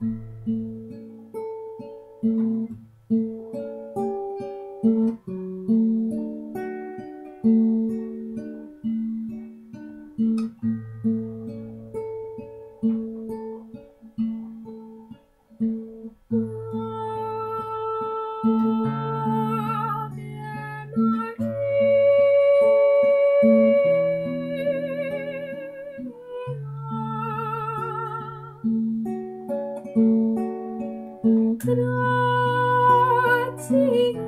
Música Thank you.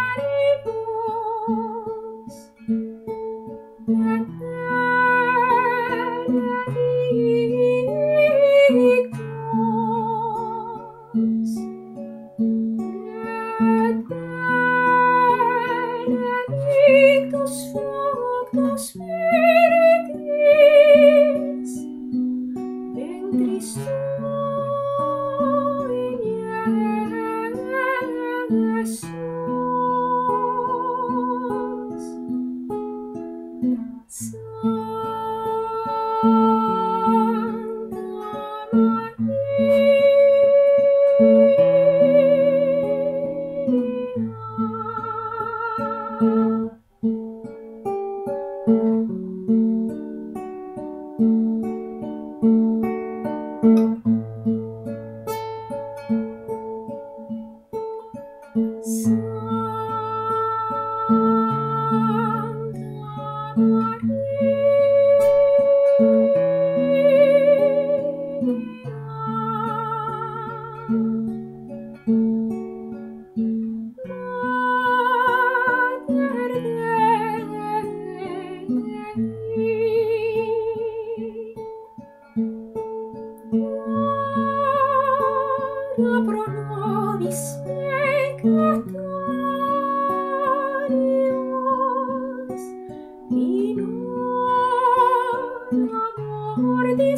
Christus.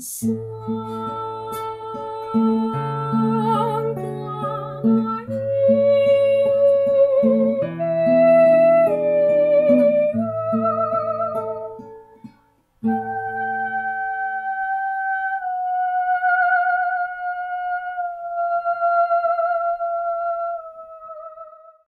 So